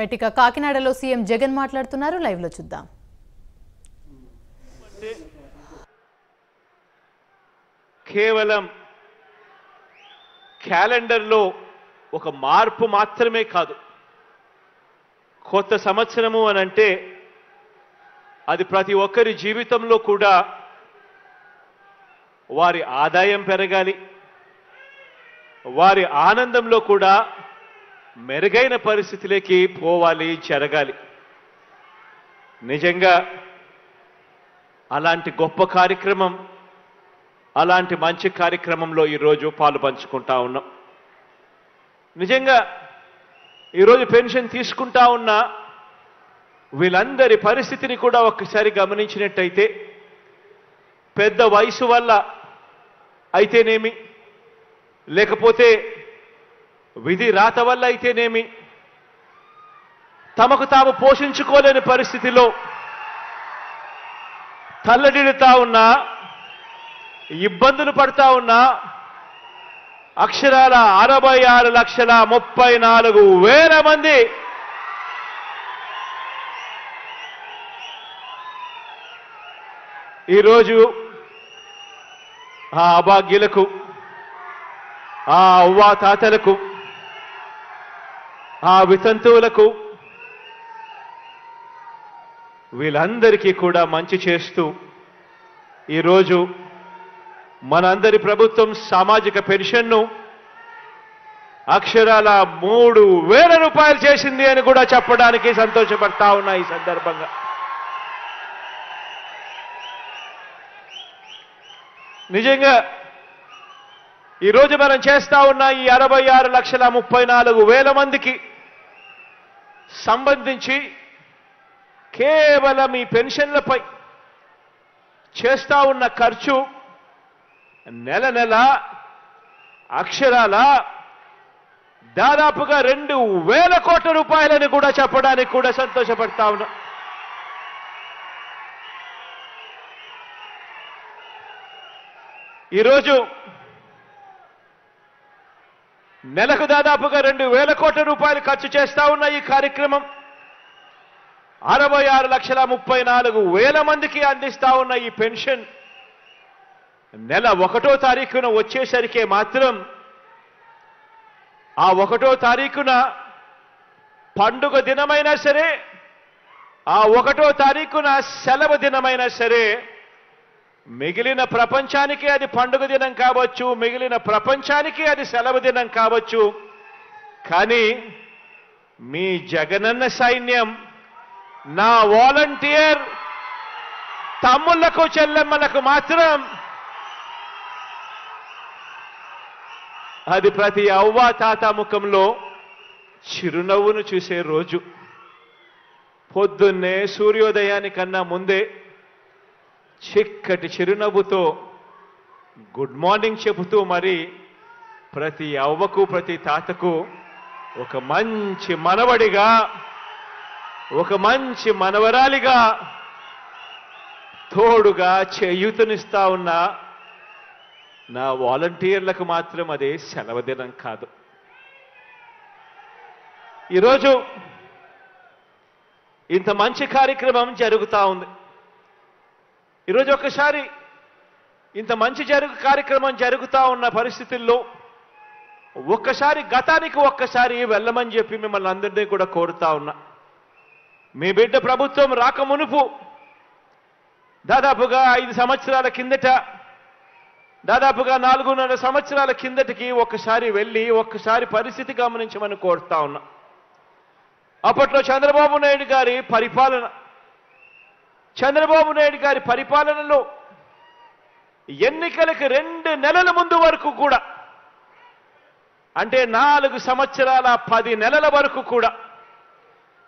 Right ఇక కాకినాడలో CM Jagan మాట్లాడుతున్నారు. లైవ్లో చూద్దాం. కేవలం క్యాలెండర్లో ఒక మార్పు మాత్రమే కాదు. కొత్త సంవత్సరము అని అంటే అది ప్రతి ఒక్కరి జీవితంలో కూడా వారి ఆదాయం పెరగాలి. వారి ఆనందంలో కూడా మెరుగైన పరిస్థితిలోకి పోవాలి జరగాలి. నిజంగా అలాంటి గొప్ప కార్యక్రమం అలాంటి మంచి కార్యక్రమంలో ఈరోజు పాలు పంచుకుంటా ఉన్నాం. నిజంగా ఈరోజు పెన్షన్ తీసుకుంటా ఉన్న వీళ్ళందరి పరిస్థితిని కూడా ఒక్కసారి గమనించినట్టయితే పెద్ద వయసు వల్ల అయితేనేమి లేకపోతే విధి రాత వల్ల అయితేనేమి? తమకు తాము పోషించుకోలేని పరిస్థితిలో తల్లడిడుతా ఉన్నా ఇబ్బందులు పడతా ఉన్నా అక్షరాల అరవై ఆరు లక్షల ముప్పై నాలుగు వేల మంది ఈరోజు ఆ అభాగ్యులకు ఆ అవ్వా తాతలకు ఆ వితంతువులకు వీళ్ళందరికీ కూడా మంచి చేస్తూ ఈరోజు మనందరి ప్రభుత్వం సామాజిక పెన్షన్ను అక్షరాల మూడు వేల రూపాయలు చేసింది అని కూడా చెప్పడానికి సంతోషపడతా ఉన్నా ఈ సందర్భంగా. నిజంగా ఈరోజు మనం చేస్తా ఉన్న ఈ అరవై ఆరు లక్షల ముప్పై నాలుగు వేల మందికి సంబంధించి కేవలం ఈ పెన్షన్లపై చేస్తా ఉన్న ఖర్చు నెల నెల అక్షరాల దాదాపుగా రెండు వేల కోట్ల రూపాయలని కూడా చెప్పడానికి కూడా సంతోషపడతా ఉన్నా. ఈరోజు నెలకు దాదాపుగా రెండు వేల కోట్ల రూపాయలు ఖర్చు చేస్తా ఉన్న ఈ కార్యక్రమం అరవై ఆరు లక్షల ముప్పై నాలుగు వేల మందికి అందిస్తా ఉన్న ఈ పెన్షన్ నెల ఒకటో తారీఖున వచ్చేసరికే మాత్రం ఆ ఒకటో తారీఖున పండుగ దినమైనా సరే ఆ ఒకటో తారీఖున సెలవు దినమైనా సరే మిగిలిన ప్రపంచానికి అది పండుగ దినం కావచ్చు మిగిలిన ప్రపంచానికి అది సెలవు దినం కావచ్చు. కానీ మీ జగనన్న సైన్యం నా వాలంటీర్ తమ్ముళ్ళకు చెల్లెమ్మలకు మాత్రం అది ప్రతి అవ్వ తాత ముఖంలో చిరునవ్వును చూసే రోజు. పొద్దున్నే సూర్యోదయానికన్నా ముందే చిక్కటి చిరునవ్వుతో గుడ్ మార్నింగ్ చెబుతూ మరి ప్రతి అవ్వకు ప్రతి తాతకు ఒక మంచి మనవడిగా ఒక మంచి మనవరాలిగా తోడుగా చేయూతనిస్తా ఉన్న నా వాలంటీర్లకు మాత్రం అదే సెలవుదినం కాదు. ఈరోజు ఇంత మంచి కార్యక్రమం జరుగుతూ ఉంది. ఈరోజు ఒకసారి ఇంత మంచి జరుగు కార్యక్రమం జరుగుతా ఉన్న పరిస్థితుల్లో ఒక్కసారి గతానికి ఒక్కసారి వెళ్ళమని చెప్పి మిమ్మల్ని అందరినీ కూడా కోరుతా ఉన్నా. మీ బిడ్డ ప్రభుత్వం రాక మునుపు దాదాపుగా ఐదు సంవత్సరాల కిందట దాదాపుగా నాలుగున్నర సంవత్సరాల కిందటికి ఒక్కసారి వెళ్ళి ఒక్కసారి పరిస్థితి గమనించమని కోరుతా ఉన్నా. అప్పట్లో చంద్రబాబు నాయుడు గారి పరిపాలన చంద్రబాబు నాయుడు గారి పరిపాలనలో ఎన్నికలకు రెండు నెలల ముందు వరకు కూడా అంటే నాలుగు సంవత్సరాల పది నెలల వరకు కూడా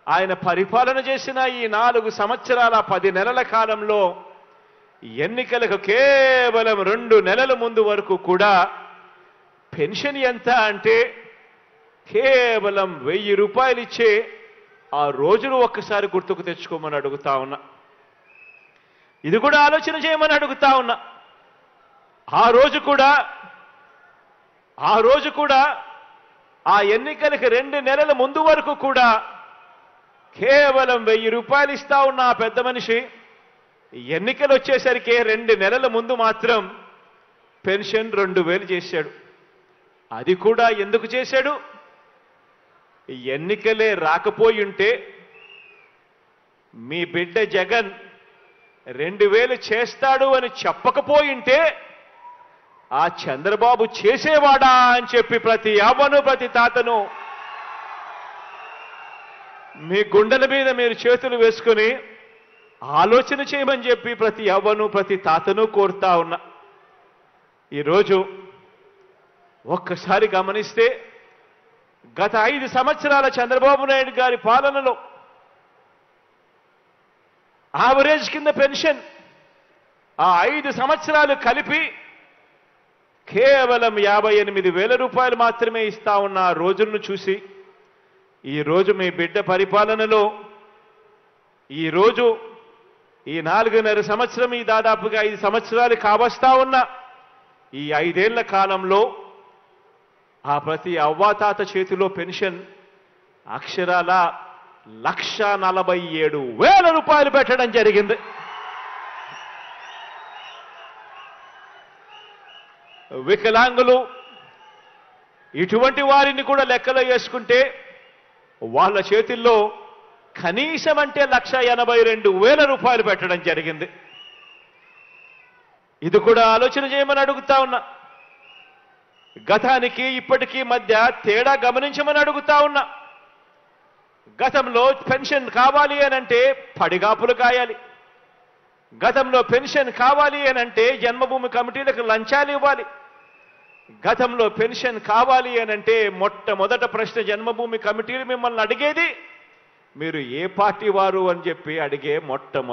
ఆయన పరిపాలన చేసిన ఈ నాలుగు సంవత్సరాల పది నెలల కాలంలో ఎన్నికలకు కేవలం రెండు నెలల ముందు వరకు కూడా పెన్షన్ ఎంత అంటే కేవలం వెయ్యి రూపాయలు ఇచ్చే ఆ రోజును ఒక్కసారి గుర్తుకు తెచ్చుకోమని అడుగుతా ఉన్నా. ఇది కూడా ఆలోచన చేయమని అడుగుతా ఉన్నా. ఆ రోజు కూడా ఆ రోజు కూడా ఆ ఎన్నికలకి రెండు నెలల ముందు వరకు కూడా కేవలం వెయ్యి రూపాయలు ఇస్తా ఉన్న ఆ పెద్ద మనిషి. ఎన్నికలు వచ్చేసరికి రెండు నెలల ముందు మాత్రం పెన్షన్ రెండు వేలు చేశాడు. అది కూడా ఎందుకు చేశాడు? ఎన్నికలే రాకపోయి ఉంటే మీ బిడ్డ జగన్ రెండు వేలు చేస్తాడు అని చెప్పకపోయింటే ఆ చంద్రబాబు చేసేవాడా అని చెప్పి ప్రతి అవ్వను ప్రతి తాతను మీ గుండెల మీద మీరు చేతులు వేసుకుని ఆలోచన చేయమని చెప్పి ప్రతి అవ్వను ప్రతి తాతను కోరుతా ఉన్నా. ఈరోజు ఒక్కసారి గమనిస్తే గత ఐదు సంవత్సరాల చంద్రబాబు నాయుడు గారి పాలనలో ఆవరేజ్ కింద పెన్షన్. ఆ ఐదు సంవత్సరాలు కలిపి కేవలం యాభై ఎనిమిది వేల రూపాయలు మాత్రమే ఇస్తా ఉన్న ఆ రోజులను చూసి ఈ రోజు మీ బిడ్డ పరిపాలనలో ఈ రోజు ఈ నాలుగున్నర సంవత్సరం ఈ దాదాపుగా ఐదు సంవత్సరాలు కావస్తా ఉన్న ఈ ఐదేళ్ళ కాలంలో ఆ ప్రతి అవ్వాతాత చేతిలో పెన్షన్ అక్షరాల లక్ష నలభై ఏడు వేల రూపాయలు పెట్టడం జరిగింది. వికలాంగులు ఇటువంటి వారిని కూడా లెక్కలో వేసుకుంటే వాళ్ళ చేతిల్లో కనీసం అంటే లక్ష ఎనభై రెండు వేల రూపాయలు పెట్టడం జరిగింది. ఇది కూడా ఆలోచన చేయమని అడుగుతా ఉన్నా. గతానికి ఇప్పటికీ మధ్య తేడా గమనించమని అడుగుతా ఉన్నా. గతంలో పెన్షన్ కావాలి అనంటే పడిగాపులు కాయాలి. గతంలో పెన్షన్ కావాలి అనంటే జన్మభూమి కమిటీలకు లంచాలు ఇవ్వాలి. గతంలో పెన్షన్ కావాలి అనంటే మొట్టమొదట ప్రశ్న జన్మభూమి కమిటీలు మిమ్మల్ని అడిగేది మీరు ఏ పార్టీ వారు అని చెప్పి అడిగే మొట్టమొదటి